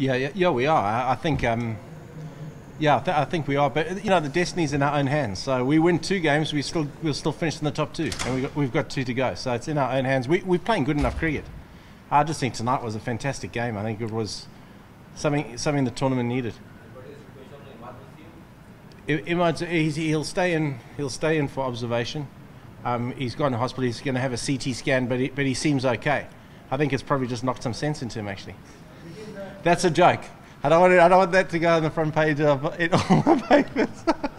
Yeah, yeah, yeah, we are. I, I think, um, yeah, I, th- I think we are. But you know, the destiny's in our own hands. So we win two games, we still we'll still finish in the top two, and we got, we've got two to go. So it's in our own hands. We, we're playing good enough cricket. I just think tonight was a fantastic game. I think it was something something the tournament needed. I- Imad's, he's, he'll stay in. He'll stay in for observation. Um, he's gone to hospital. He's going to have a CT scan, but he, but he seems okay. I think it's probably just knocked some sense into him. Actually, that's a joke. I don't want it, I don't want that to go on the front page of all my papers.